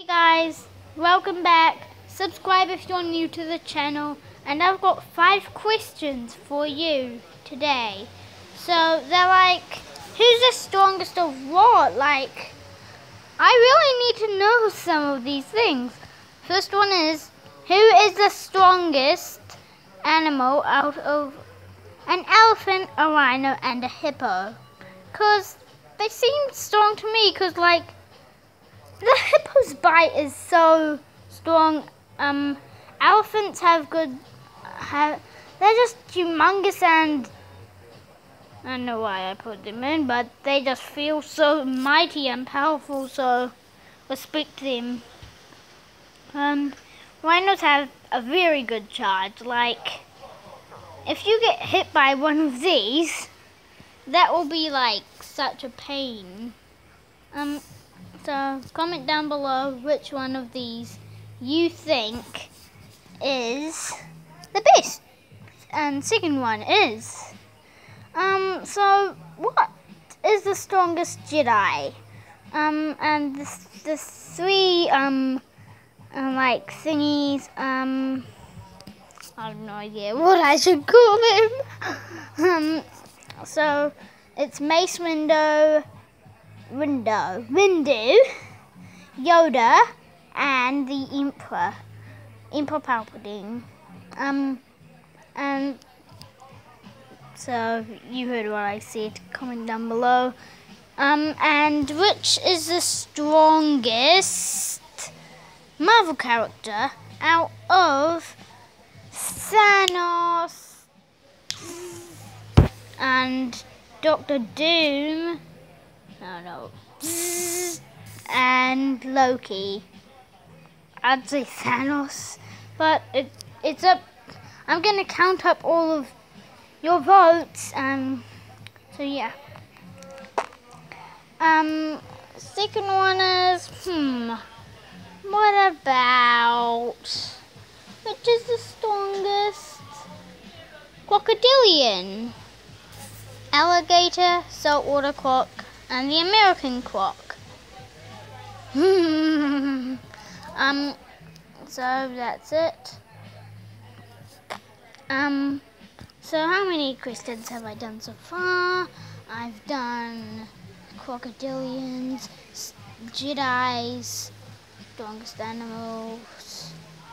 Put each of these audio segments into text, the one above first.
Hey guys, welcome back. Subscribe if you're new to the channel. And I've got five questions for you today. So they're like, who's the strongest of what? Like, I really need to know some of these things. First one is, who is the strongest animal out of an elephant, a rhino, and a hippo? Because they seem strong to me, because like, the bite is so strong. Um, elephants have good, have, they're just humongous and I don't know why I put them in, but they just feel so mighty and powerful, so respect them. Um, rhinos have a very good charge. Like, if you get hit by one of these, that will be like such a pain. Um, so comment down below which one of these you think is the best. And second one is, um, so what is the strongest Jedi? Um, and the, the three, um, um, like thingies, um, I have no idea what I should call them. um, so it's Mace Windu, Window, Windu, Yoda, and the Emperor, Emperor Palpatine. Um, and so you heard what I said. Comment down below. Um, and which is the strongest Marvel character out of Thanos and Doctor Doom? And Loki. I'd say Thanos, but it it's up. I'm gonna count up all of your votes. Um, so yeah. Um, second one is hmm. What about which is the strongest? Crocodilian, alligator, saltwater croc, and the American croc. um, so that's it. Um, so how many questions have I done so far? I've done crocodilians, Jedi's, strongest animals,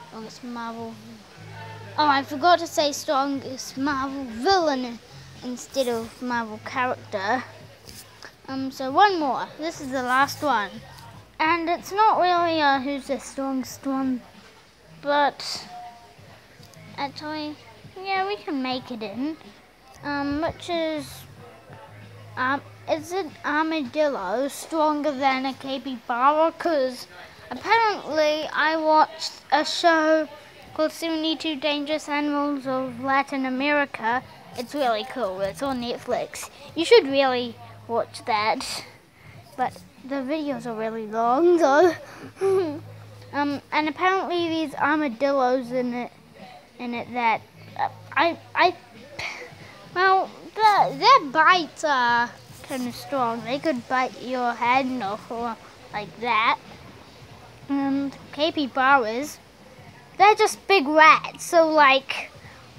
strongest Marvel. Oh, I forgot to say strongest Marvel villain instead of Marvel character. Um, so one more. This is the last one. And it's not really uh, who's the strongest one, but actually, yeah, we can make it in. Um, which is, um, is an armadillo stronger than a capybara? Because apparently I watched a show called 72 Dangerous Animals of Latin America. It's really cool. It's on Netflix. You should really watch that. But the videos are really long, though. um, and apparently these armadillos in it, in it that uh, I, I, well, the, their bites are kind of strong. They could bite your head off or like that. And capybaras, they're just big rats. So like,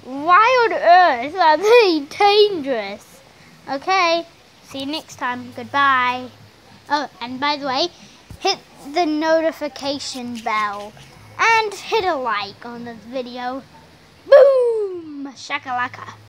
why on earth are they dangerous? Okay, see you next time. Goodbye. Oh, and by the way, hit the notification bell and hit a like on this video. Boom! Shakalaka.